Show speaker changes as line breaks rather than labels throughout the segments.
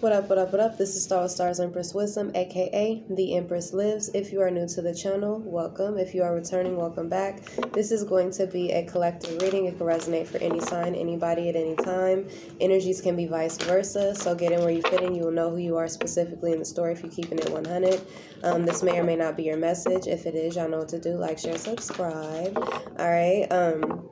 What up, what up, what up? This is Star Starz Empress Wisdom, aka The Empress Lives. If you are new to the channel, welcome. If you are returning, welcome back. This is going to be a collective reading. It can resonate for any sign, anybody at any time. Energies can be vice versa. So get in where you fit in. You will know who you are specifically in the story if you're keeping it 100. Um, this may or may not be your message. If it is, y'all know what to do. Like, share, subscribe. All right. Um,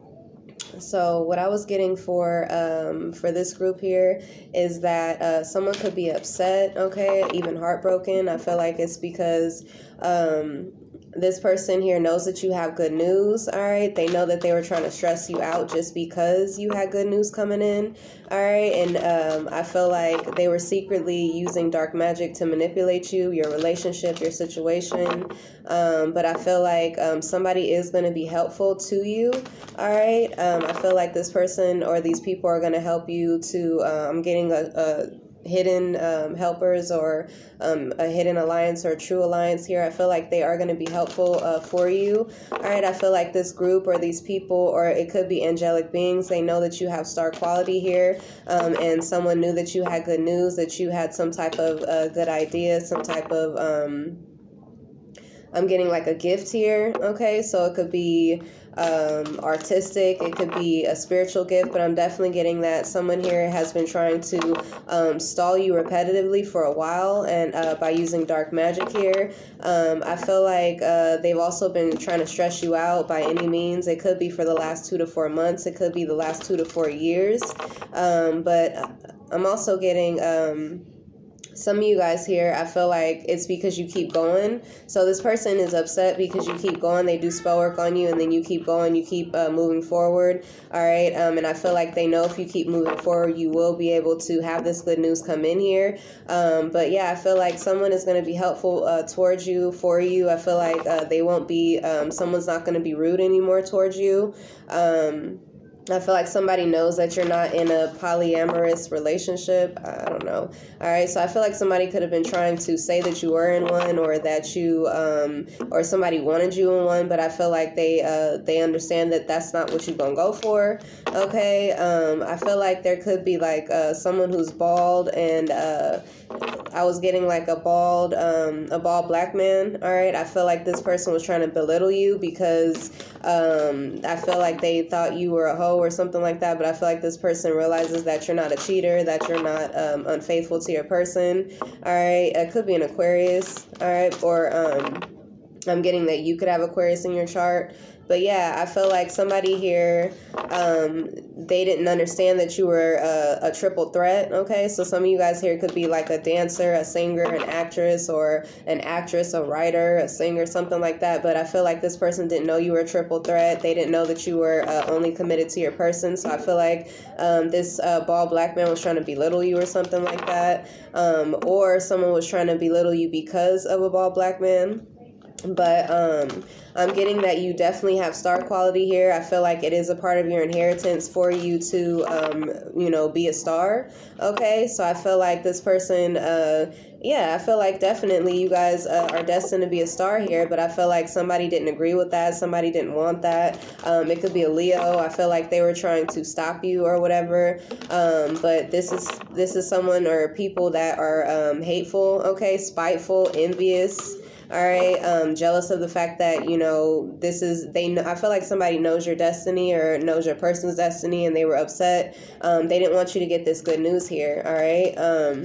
so what I was getting for um, for this group here is that uh, someone could be upset, okay, even heartbroken. I feel like it's because um, this person here knows that you have good news all right? They know that they were trying to stress you out just because you had good news coming in all right? And um, i feel like they were secretly using dark magic to manipulate you your relationship your situation. Um, but i feel like um, somebody is going to be helpful to you all right? Um, i feel like this person or these people are going to help you to uh, i'm getting a, a hidden um, helpers or um, a hidden alliance or a true alliance here. I feel like they are going to be helpful uh, for you. All right, I feel like this group or these people, or it could be angelic beings, they know that you have star quality here, um, and someone knew that you had good news, that you had some type of uh, good idea, some type of. Um, I'm getting like a gift here, okay? So it could be um, artistic, it could be a spiritual gift, but I'm definitely getting that someone here has been trying to um, stall you repetitively for a while, and uh, by using dark magic here, um, I feel like uh, they've also been trying to stress you out by any means. It could be for the last two to four months, it could be the last two to four years, um, but I'm also getting um, some of you guys here, I feel like it's because you keep going. So this person is upset because you keep going. They do spell work on you, and then you keep going. You keep uh, moving forward. All right. Um, and I feel like they know if you keep moving forward, you will be able to have this good news come in here. Um, but yeah, I feel like someone is going to be helpful uh, towards you, for you. I feel like uh, they won't be. Um, someone's not going to be rude anymore towards you. Um, I feel like somebody knows that you're not in a polyamorous relationship. I don't know. All right, so I feel like somebody could have been trying to say that you were in one, or that you, um, or somebody wanted you in one, but I feel like they, uh, they understand that that's not what you're gonna go for. Okay, um, I feel like there could be like uh, someone who's bald, and uh, I was getting like a bald, um, a bald black man. All right, I feel like this person was trying to belittle you because um, I feel like they thought you were a hoe or something like that. But I feel like this person realizes that you're not a cheater, that you're not um, unfaithful to your person. All right, it could be an Aquarius. All right, or um, I'm getting that you could have Aquarius in your chart. But yeah, I feel like somebody here, um, they didn't understand that you were a, a, triple threat. Okay, so some of you guys here could be like a dancer, a singer, an actress, or an actress, a writer, a singer, something like that. But I feel like this person didn't know you were a triple threat. They didn't know that you were uh, only committed to your person. So I feel like um, this uh, bald black man was trying to belittle you or something like that. Um, or someone was trying to belittle you because of a bald black man but um i'm getting that you definitely have star quality here i feel like it is a part of your inheritance for you to um you know be a star okay so i feel like this person uh yeah, I feel like definitely you guys uh, are destined to be a star here, but I feel like somebody didn't agree with that. Somebody didn't want that. Um, it could be a Leo. I feel like they were trying to stop you or whatever. Um, but this is this is someone or people that are um, hateful, okay, spiteful, envious all right um jealous of the fact that you know this is they know i feel like somebody knows your destiny or knows your person's destiny and they were upset. Um they didn't want you to get this good news here all right um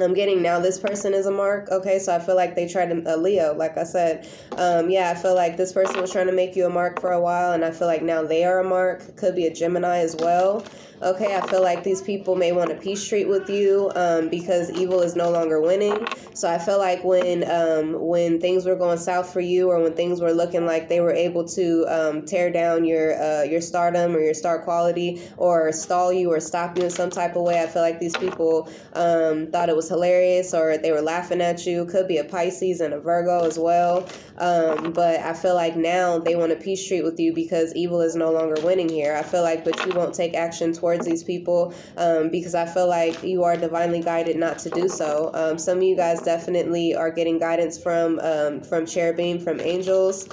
i'm getting now this person is a mark okay? So i feel like they tried to a leo like i said. Um yeah i feel like this person was trying to make you a mark for a while and i feel like now they are a mark. Could be a gemini as well okay i feel like these people may want a peace treat with you um, because evil is no longer winning. So i feel like when um, when things were going south for you or when things were looking like they were able to um, tear down your uh, your stardom or your star quality or stall you or stop you in some type of way i feel like these people um, thought it was hilarious or they were laughing at you. Could be a pisces and a virgo as well. Um, but i feel like now they want a peace treat with you because evil is no longer winning here. I feel like but you won't take action towards towards these people um, because I feel like you are divinely guided not to do so. Um, some of you guys definitely are getting guidance from um, from cherubim, from angels.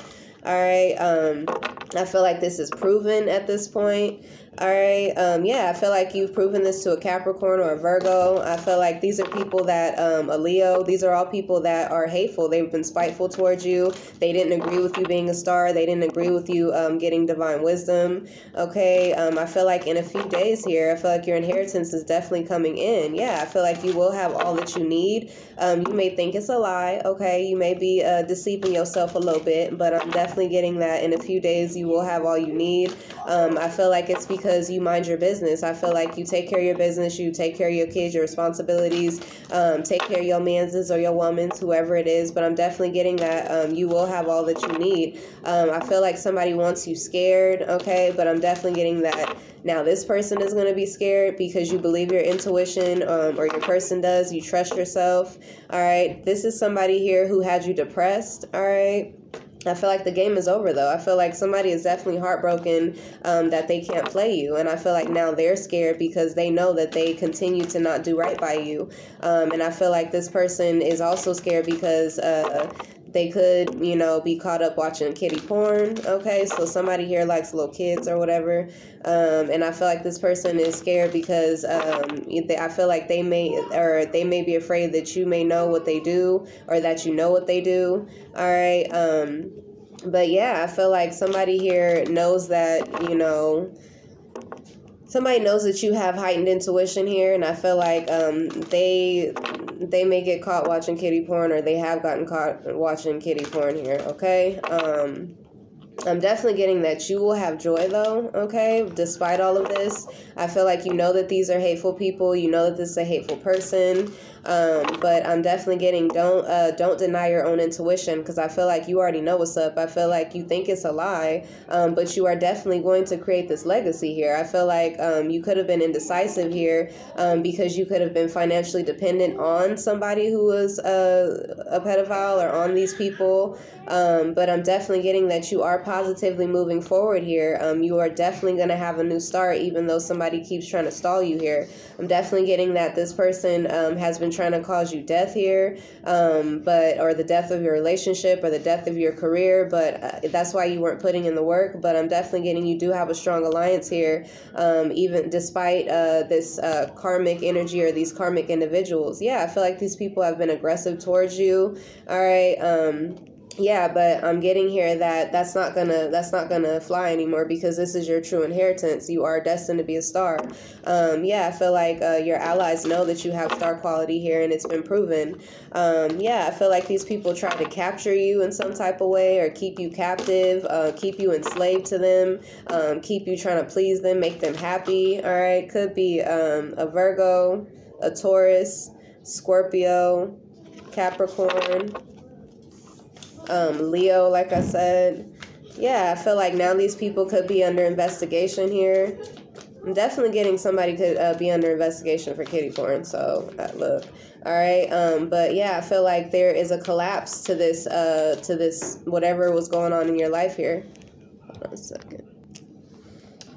All right. Um, I feel like this is proven at this point. All right. Um, yeah, I feel like you've proven this to a Capricorn or a Virgo. I feel like these are people that, um, a Leo, these are all people that are hateful. They've been spiteful towards you. They didn't agree with you being a star. They didn't agree with you um, getting divine wisdom. Okay. Um, I feel like in a few days here, I feel like your inheritance is definitely coming in. Yeah, I feel like you will have all that you need. Um, you may think it's a lie. Okay. You may be uh, deceiving yourself a little bit, but I'm definitely getting that in a few days you will have all you need. Um, I feel like it's because because you mind your business. I feel like you take care of your business, you take care of your kids, your responsibilities, um, take care of your man's or your woman's, whoever it is. But I'm definitely getting that um, you will have all that you need. Um, I feel like somebody wants you scared, okay? But I'm definitely getting that. Now, this person is going to be scared because you believe your intuition um, or your person does. You trust yourself. All right. This is somebody here who had you depressed. All right. I feel like the game is over though. I feel like somebody is definitely heartbroken um, that they can't play you. And I feel like now they're scared because they know that they continue to not do right by you. Um, and I feel like this person is also scared because uh, they could, you know, be caught up watching kiddie porn. Okay, so somebody here likes little kids or whatever. Um, and I feel like this person is scared because um, I feel like they may or they may be afraid that you may know what they do or that you know what they do. All right. Um, but yeah, I feel like somebody here knows that, you know, somebody knows that you have heightened intuition here and i feel like um, they they may get caught watching kiddie porn or they have gotten caught watching kiddie porn here okay um, I'm definitely getting that you will have joy though, okay? Despite all of this, I feel like you know that these are hateful people. You know that this is a hateful person. Um, but I'm definitely getting don't uh, don't deny your own intuition because I feel like you already know what's up. I feel like you think it's a lie, um, but you are definitely going to create this legacy here. I feel like um, you could have been indecisive here um, because you could have been financially dependent on somebody who was uh, a pedophile or on these people. Um, but I'm definitely getting that you are positively moving forward here. Um, you are definitely going to have a new start, even though somebody keeps trying to stall you here. I'm definitely getting that this person has been trying to cause you death here, um, but or the death of your relationship or the death of your career. But uh, that's why you weren't putting in the work. But I'm definitely getting you do have a strong alliance here, um, even despite uh, this uh, karmic energy or these karmic individuals. Yeah, I feel like these people have been aggressive towards you. All right. Um, yeah but i'm getting here that that's not gonna that's not gonna fly anymore because this is your true inheritance. You are destined to be a star. Um, yeah i feel like uh, your allies know that you have star quality here and it's been proven. Um, yeah i feel like these people try to capture you in some type of way or keep you captive uh, keep you enslaved to them um, keep you trying to please them make them happy all right could be um, a virgo a taurus scorpio capricorn um, Leo, like I said. Yeah, I feel like now these people could be under investigation here. I'm definitely getting somebody could uh, be under investigation for kiddie porn. So uh, look, all right. Um, but yeah, I feel like there is a collapse to this, uh, to this whatever was going on in your life here. Hold on a second.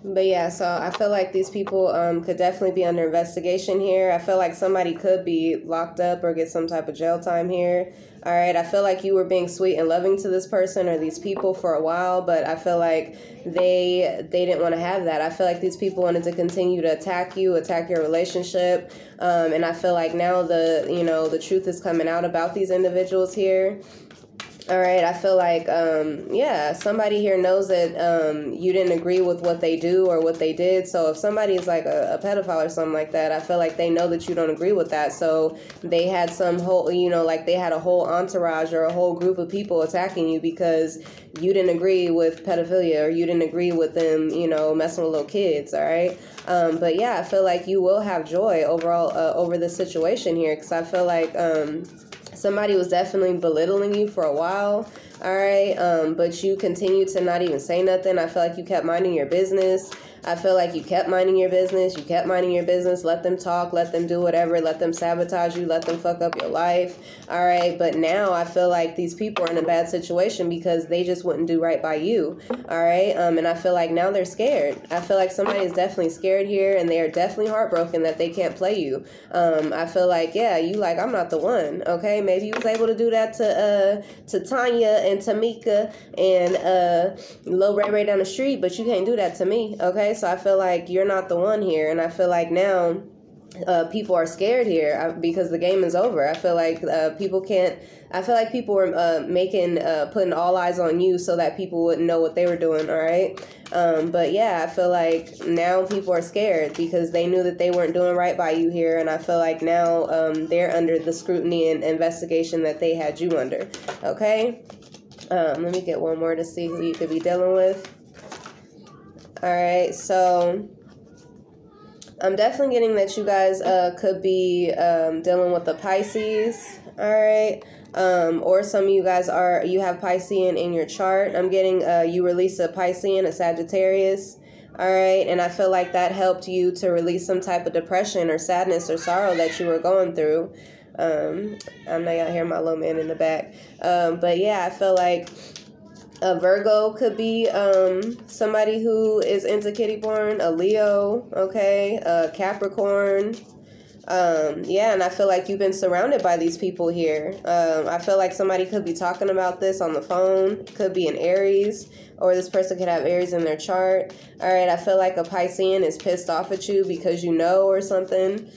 But yeah, so I feel like these people um, could definitely be under investigation here. I feel like somebody could be locked up or get some type of jail time here. All right, I feel like you were being sweet and loving to this person or these people for a while, but I feel like they they didn't want to have that. I feel like these people wanted to continue to attack you, attack your relationship, um, and I feel like now the you know the truth is coming out about these individuals here. All right, I feel like, um, yeah, somebody here knows that um, you didn't agree with what they do or what they did. So if somebody is like a, a, pedophile or something like that, I feel like they know that you don't agree with that. So they had some whole, you know, like they had a whole entourage or a whole group of people attacking you because you didn't agree with pedophilia or you didn't agree with them, you know, messing with little kids. All right. Um, but yeah, I feel like you will have joy overall uh, over the situation here because I feel like, um, somebody was definitely belittling you for a while all right um, but you continue to not even say nothing. I feel like you kept minding your business I feel like you kept minding your business. You kept minding your business. Let them talk. Let them do whatever. Let them sabotage you. Let them fuck up your life. All right. But now I feel like these people are in a bad situation because they just wouldn't do right by you. All right. Um, and I feel like now they're scared. I feel like somebody is definitely scared here and they are definitely heartbroken that they can't play you. Um, I feel like, yeah, you like, I'm not the one. Okay. Maybe you was able to do that to, uh, to Tanya and Tamika and, uh, Low Ray Ray down the street, but you can't do that to me. Okay, so I feel like you're not the one here, and I feel like now uh, people are scared here uh, because the game is over. I feel like uh, people can't. I feel like people were uh, making uh, putting all eyes on you so that people wouldn't know what they were doing. All right, um, but yeah, I feel like now people are scared because they knew that they weren't doing right by you here, and I feel like now um, they're under the scrutiny and investigation that they had you under. Okay, um, let me get one more to see who you could be dealing with. All right, so I'm definitely getting that you guys uh, could be um, dealing with the Pisces. All right. Um, or some of you guys are you have Piscean in your chart. I'm getting uh, you release a Piscean, a Sagittarius. All right, and I feel like that helped you to release some type of depression or sadness or sorrow that you were going through. Um, I know y'all hear my little man in the back, um, but yeah, I feel like a Virgo could be um, somebody who is into kiddie porn, a Leo, okay, a Capricorn. Um, yeah, and I feel like you've been surrounded by these people here. Um, I feel like somebody could be talking about this on the phone, could be an Aries, or this person could have Aries in their chart. All right, I feel like a Piscean is pissed off at you because you know or something.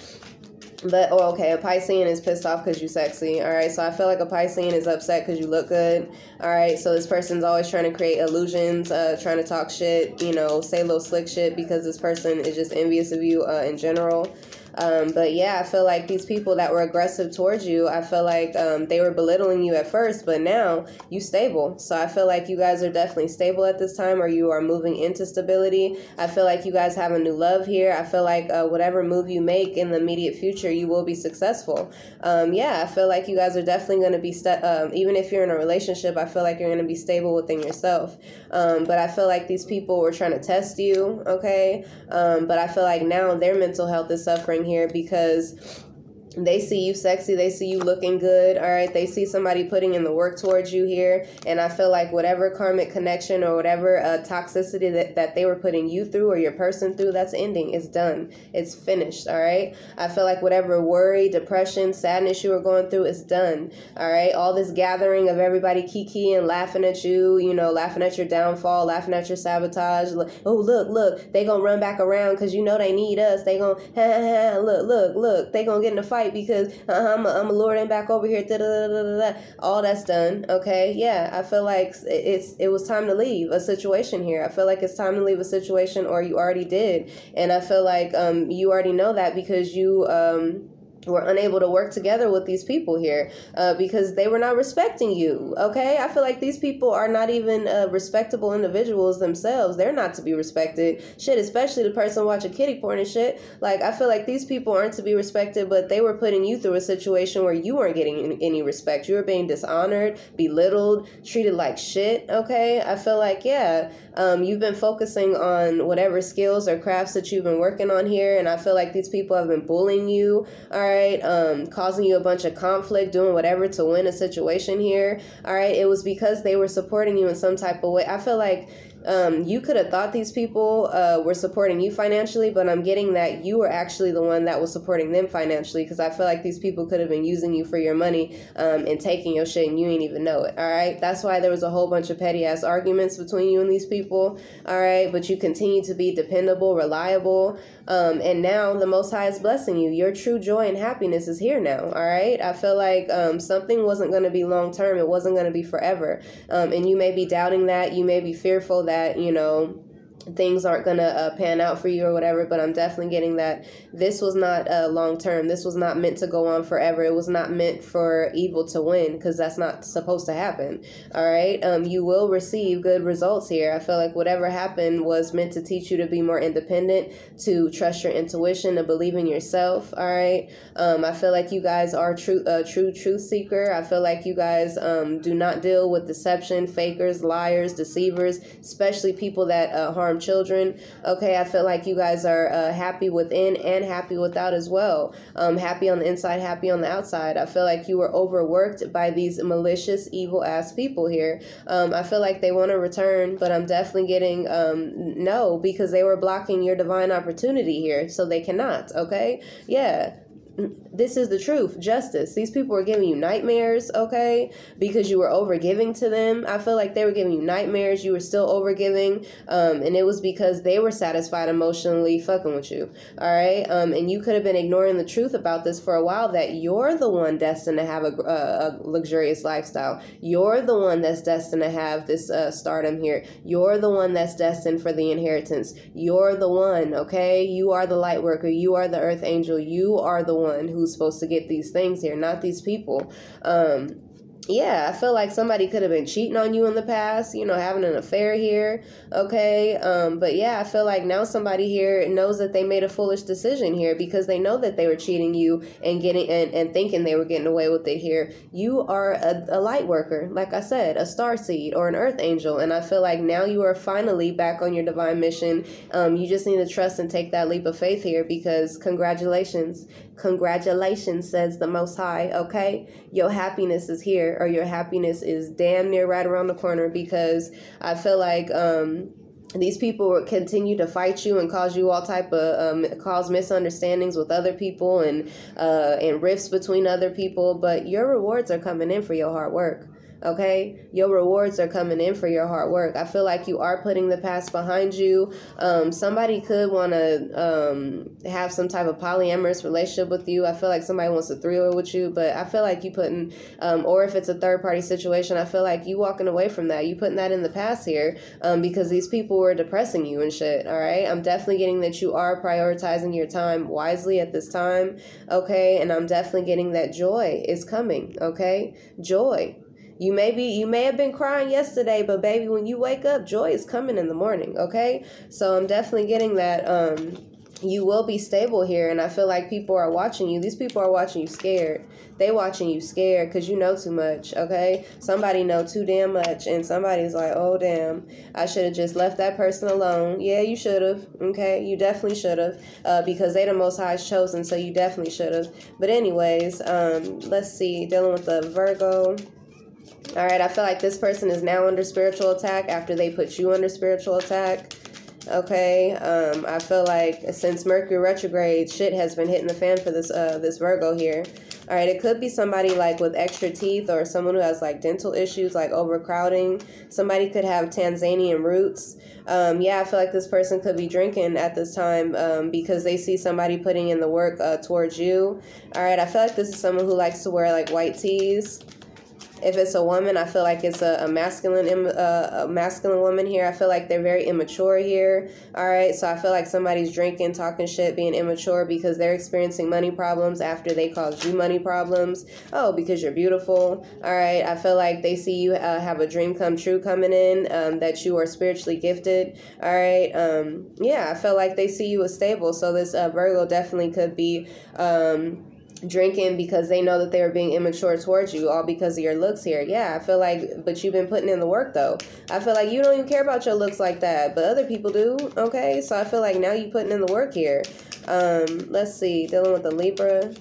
But oh, okay, a Piscean is pissed off because you're sexy. All right, so I feel like a Piscean is upset because you look good. All right, so this person's always trying to create illusions, uh, trying to talk shit, you know, say little slick shit because this person is just envious of you uh, in general. Um, but yeah, I feel like these people that were aggressive towards you, I feel like um, they were belittling you at first, but now you stable. So I feel like you guys are definitely stable at this time, or you are moving into stability. I feel like you guys have a new love here. I feel like uh, whatever move you make in the immediate future, you will be successful. Um, yeah, I feel like you guys are definitely going to be st- um, even if you're in a relationship. I feel like you're going to be stable within yourself. Um, but I feel like these people were trying to test you, okay? Um, but I feel like now their mental health is suffering here because they see you sexy they see you looking good all right? They see somebody putting in the work towards you here and i feel like whatever karmic connection or whatever uh, toxicity that, that they were putting you through or your person through that's ending. It's done. It's finished all right? I feel like whatever worry depression sadness you were going through is done all right? All this gathering of everybody kiki and laughing at you you know laughing at your downfall laughing at your sabotage oh look look they gonna run back around because you know they need us. They gonna look look look they gonna get in a fight because uh, I'm, I'm a luring back over here. All that's done. Okay. Yeah. I feel like it's it was time to leave a situation here. I feel like it's time to leave a situation, or you already did, and I feel like um you already know that because you um were unable to work together with these people here uh, because they were not respecting you. Okay, I feel like these people are not even uh, respectable individuals themselves. They're not to be respected. Shit, especially the person watching kiddie porn and shit. Like I feel like these people aren't to be respected, but they were putting you through a situation where you weren't getting any respect. You were being dishonored, belittled, treated like shit. Okay, I feel like yeah, um, you've been focusing on whatever skills or crafts that you've been working on here, and I feel like these people have been bullying you. All right right? Um, causing you a bunch of conflict, doing whatever to win a situation here, all right? It was because they were supporting you in some type of way. I feel like um, you could have thought these people uh, were supporting you financially, but I'm getting that you were actually the one that was supporting them financially because I feel like these people could have been using you for your money um, and taking your shit and you ain't even know it. All right. That's why there was a whole bunch of petty ass arguments between you and these people. All right. But you continue to be dependable, reliable. Um, and now the Most High is blessing you. Your true joy and happiness is here now. All right. I feel like um, something wasn't going to be long term, it wasn't going to be forever. Um, and you may be doubting that. You may be fearful that, you know, things aren't gonna uh, pan out for you or whatever but i'm definitely getting that. This was not uh, long term. This was not meant to go on forever. It was not meant for evil to win because that's not supposed to happen. All right um, you will receive good results here. I feel like whatever happened was meant to teach you to be more independent to trust your intuition to believe in yourself. All right um, i feel like you guys are true a true truth seeker. I feel like you guys um, do not deal with deception fakers liars deceivers especially people that uh, harm children. Okay, I feel like you guys are uh, happy within and happy without as well. Um, happy on the inside, happy on the outside. I feel like you were overworked by these malicious, evil ass people here. Um, I feel like they want to return, but I'm definitely getting um, no because they were blocking your divine opportunity here, so they cannot. Okay, yeah this is the truth justice. These people were giving you nightmares okay? Because you were overgiving to them. I feel like they were giving you nightmares. You were still overgiving um, and it was because they were satisfied emotionally fucking with you all right? Um, and you could have been ignoring the truth about this for a while that you're the one destined to have a, a, a luxurious lifestyle. You're the one that's destined to have this uh, stardom here. You're the one that's destined for the inheritance. You're the one okay? You are the light worker you are the earth angel. You are the one who's supposed to get these things here, not these people. Um, yeah, I feel like somebody could have been cheating on you in the past, you know, having an affair here. Okay. Um, but yeah, I feel like now somebody here knows that they made a foolish decision here because they know that they were cheating you and getting and, and thinking they were getting away with it here. You are a, a light worker, like I said, a star seed or an earth angel. And I feel like now you are finally back on your divine mission. Um, you just need to trust and take that leap of faith here because congratulations. Congratulations, says the Most High. Okay. Your happiness is here or your happiness is damn near right around the corner because I feel like um, these people will continue to fight you and cause you all type of um, cause misunderstandings with other people and uh, and rifts between other people but your rewards are coming in for your hard work okay? Your rewards are coming in for your hard work. I feel like you are putting the past behind you. Um, somebody could want to um, have some type of polyamorous relationship with you. I feel like somebody wants to thrill with you but i feel like you putting um, or if it's a third party situation i feel like you walking away from that. You putting that in the past here um, because these people were depressing you and shit all right? I'm definitely getting that you are prioritizing your time wisely at this time okay? And i'm definitely getting that joy is coming okay? Joy you may be you may have been crying yesterday, but baby, when you wake up, joy is coming in the morning, okay? So I'm definitely getting that um you will be stable here and i feel like people are watching you. These people are watching you scared. They watching you scared because you know too much okay? Somebody know too damn much and somebody's like oh damn i should have just left that person alone. Yeah you should have okay? You definitely should have uh, because they the most high chosen so you definitely should have but anyways um let's see dealing with the virgo all right, I feel like this person is now under spiritual attack after they put you under spiritual attack. Okay, um, I feel like since Mercury retrograde, shit has been hitting the fan for this uh, this Virgo here. All right, it could be somebody like with extra teeth or someone who has like dental issues, like overcrowding. Somebody could have Tanzanian roots. Um, yeah, I feel like this person could be drinking at this time um, because they see somebody putting in the work uh, towards you. All right, I feel like this is someone who likes to wear like white tees. If it's a woman, I feel like it's a, a masculine uh, a masculine woman here. I feel like they're very immature here. All right, so I feel like somebody's drinking, talking shit, being immature because they're experiencing money problems after they caused you money problems. Oh, because you're beautiful. All right, I feel like they see you uh, have a dream come true coming in, um, that you are spiritually gifted. All right, um, yeah, I feel like they see you as stable. So this uh, Virgo definitely could be. Um, drinking because they know that they are being immature towards you all because of your looks here. Yeah i feel like but you've been putting in the work though. I feel like you don't even care about your looks like that but other people do okay? So i feel like now you putting in the work here. Um let's see dealing with the libra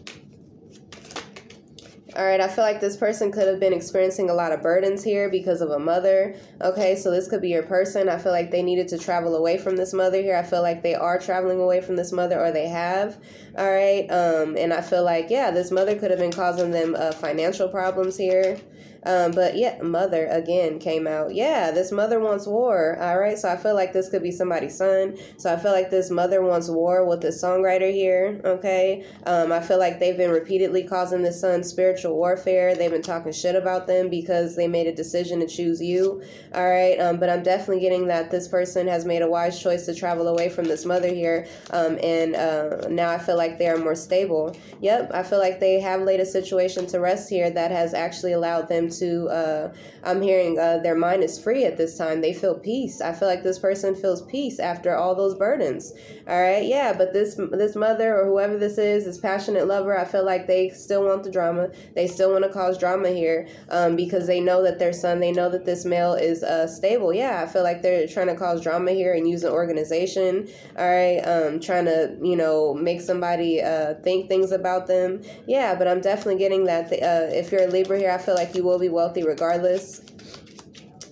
all right, I feel like this person could have been experiencing a lot of burdens here because of a mother. Okay, so this could be your person. I feel like they needed to travel away from this mother here. I feel like they are traveling away from this mother or they have. All right, um, and I feel like, yeah, this mother could have been causing them uh, financial problems here. Um, but yeah, mother again came out. Yeah, this mother wants war. All right, so I feel like this could be somebody's son. So I feel like this mother wants war with the songwriter here. Okay, um, I feel like they've been repeatedly causing this son spiritual warfare. They've been talking shit about them because they made a decision to choose you. All right, um, but I'm definitely getting that this person has made a wise choice to travel away from this mother here, um, and uh, now I feel like they are more stable. Yep, I feel like they have laid a situation to rest here that has actually allowed them to uh, i'm hearing uh, their mind is free at this time. They feel peace. I feel like this person feels peace after all those burdens. All right? Yeah but this this mother or whoever this is this passionate lover i feel like they still want the drama. They still want to cause drama here um, because they know that their son they know that this male is uh, stable. Yeah i feel like they're trying to cause drama here and use an organization. All right? Um, trying to you know make somebody uh, think things about them. Yeah but i'm definitely getting that uh, if you're a libra here i feel like you will be wealthy regardless.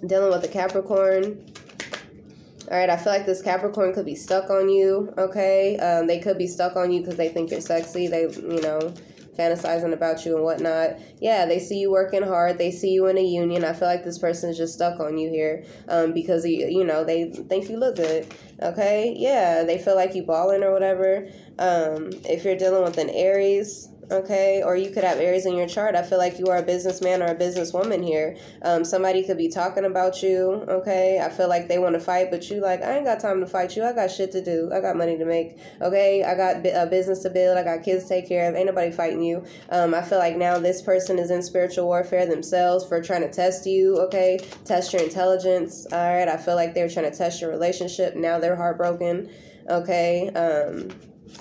Dealing with a Capricorn. All right, I feel like this Capricorn could be stuck on you, okay? Um, they could be stuck on you because they think you're sexy. They, you know, fantasizing about you and whatnot. Yeah, they see you working hard. They see you in a union. I feel like this person is just stuck on you here um, because, you, you know, they think you look good. Okay? Yeah, they feel like you balling or whatever. Um, if you're dealing with an Aries, okay or you could have aries in your chart. I feel like you are a businessman or a businesswoman here. Um, somebody could be talking about you okay? I feel like they want to fight but you like i ain't got time to fight you. I got shit to do. I got money to make okay? I got a business to build. I got kids to take care of. Ain't nobody fighting you. Um, i feel like now this person is in spiritual warfare themselves for trying to test you okay? Test your intelligence all right? I feel like they're trying to test your relationship. Now they're heartbroken okay? Um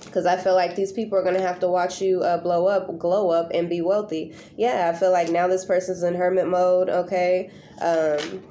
because I feel like these people are going to have to watch you uh, blow up, glow up, and be wealthy. Yeah, I feel like now this person's in hermit mode, okay? Um,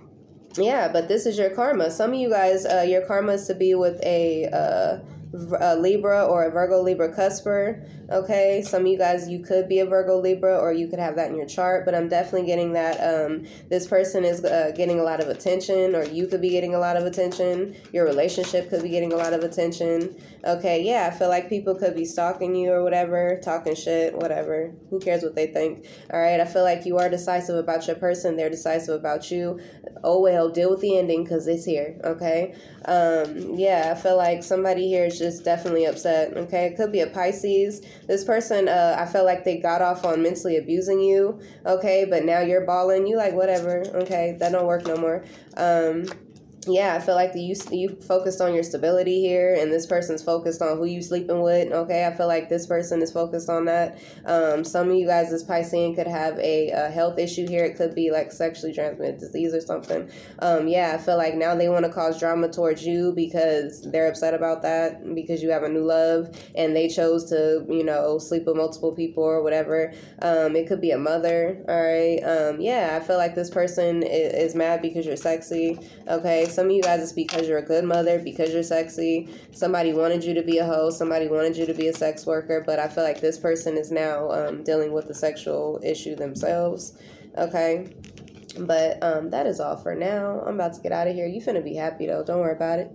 yeah, but this is your karma. Some of you guys, uh, your karma is to be with a. Uh, a Libra or a Virgo Libra cusper. Okay, some of you guys, you could be a Virgo Libra or you could have that in your chart, but I'm definitely getting that um, this person is uh, getting a lot of attention, or you could be getting a lot of attention. Your relationship could be getting a lot of attention. Okay, yeah, I feel like people could be stalking you or whatever, talking shit, whatever. Who cares what they think? All right, I feel like you are decisive about your person, they're decisive about you. Oh well, deal with the ending because it's here. Okay, um, yeah, I feel like somebody here is just definitely upset. Okay, it could be a Pisces. This person, uh, I felt like they got off on mentally abusing you. Okay, but now you're balling. You like whatever. Okay, that don't work no more. Um, yeah, I feel like the, you you focused on your stability here, and this person's focused on who you sleeping with. Okay, I feel like this person is focused on that. Um, some of you guys, this Piscean could have a, a, health issue here. It could be like sexually transmitted disease or something. Um, yeah, I feel like now they want to cause drama towards you because they're upset about that because you have a new love and they chose to you know sleep with multiple people or whatever. Um, it could be a mother. All right. Um, yeah, I feel like this person is, is mad because you're sexy. Okay some of you guys, it's because you're a good mother, because you're sexy. Somebody wanted you to be a hoe. Somebody wanted you to be a sex worker. But I feel like this person is now um, dealing with the sexual issue themselves. Okay. But um, that is all for now. I'm about to get out of here. You finna be happy though. Don't worry about it.